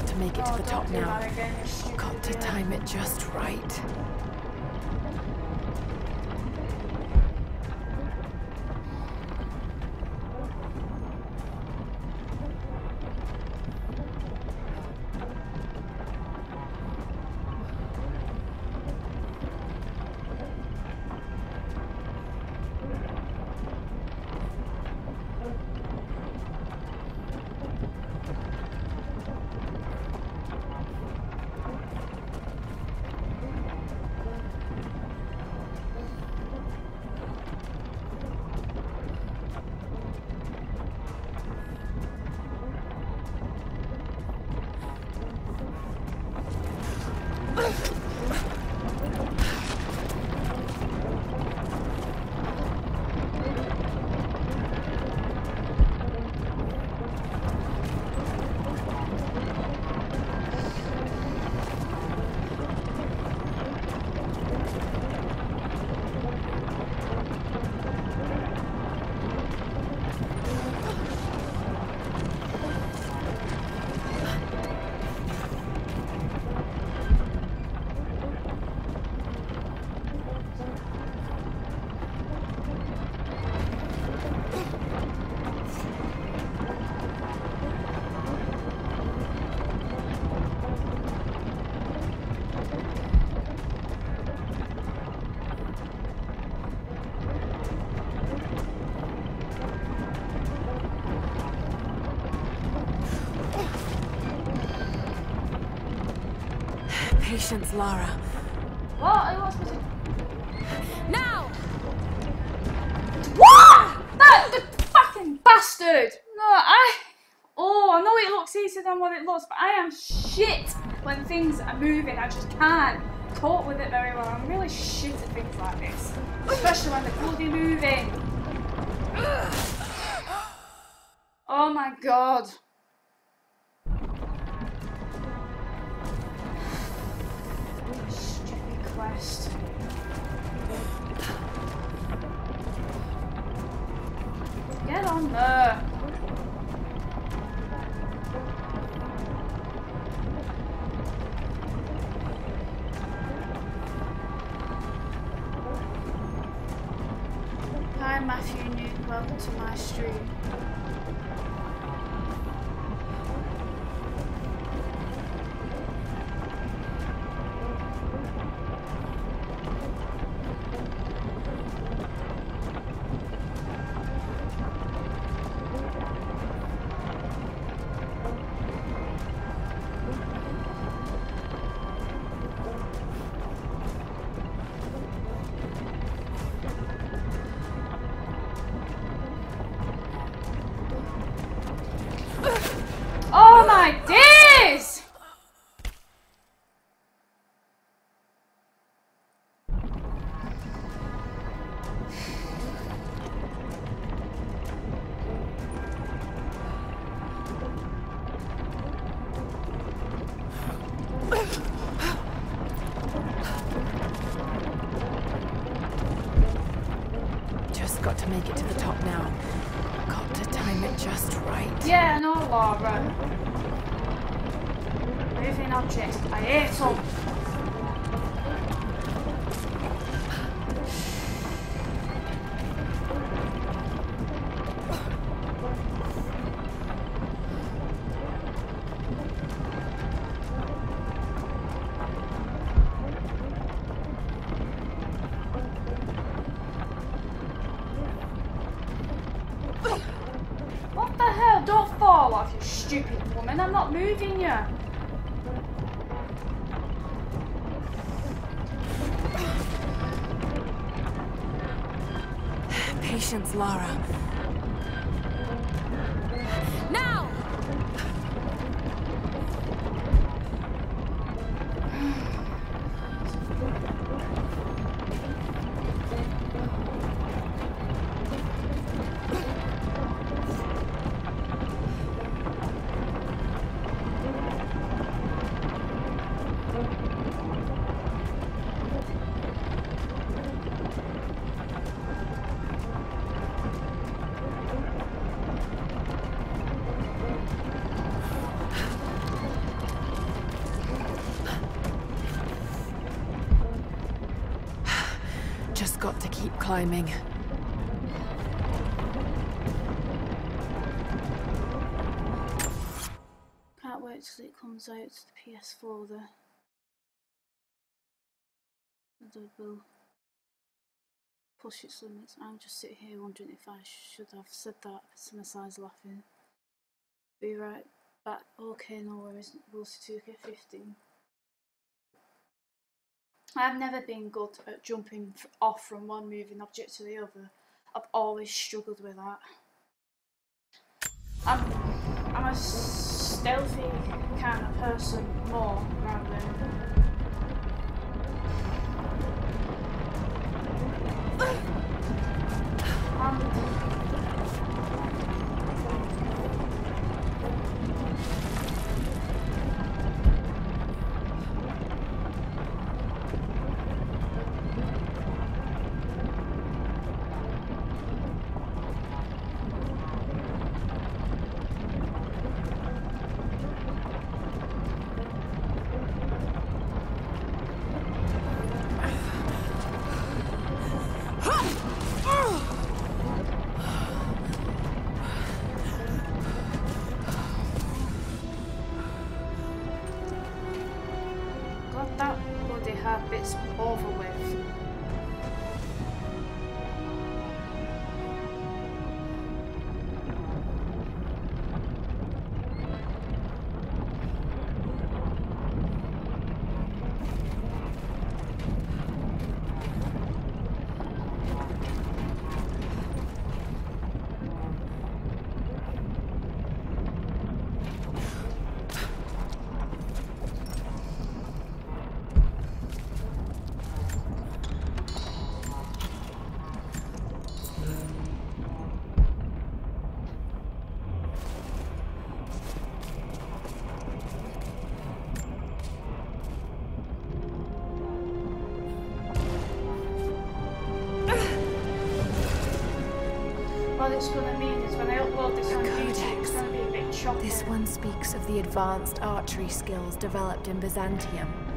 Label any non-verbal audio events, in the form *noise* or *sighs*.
got to make it to the top now. Got to time it just right. Patience, Lara. What? I was supposed to... Now! What? That the fucking bastard! No, I. Oh, I know it looks easier than what it looks, but I am shit when things are moving. I just can't talk with it very well. I'm really shit at things like this, especially when they're bloody moving. *sighs* Oh my god. Quest. Get on there. Hi Matthew Newton, welcome to my stream. Just got to make it to the top now. Got to time it just right. Yeah, no, Laura. Moving objects. I hate them. Stupid woman. I'm not moving you. Patience, Lara. Got to keep climbing. Can't wait till it comes out to the PS4 the the will push its limits. I'm just sitting here wondering if I should have said that to my size laughing. Be right back. Okay, no worries. We'll see 2K15. I've never been good at jumping off from one moving object to the other. I've always struggled with that. I'm, I'm a stealthy kind of person more rather than. Bloody habits over with. What it's gonna mean is when I upload this on YouTube, it's codex. gonna be a bit choppy. This one speaks of the advanced archery skills developed in Byzantium.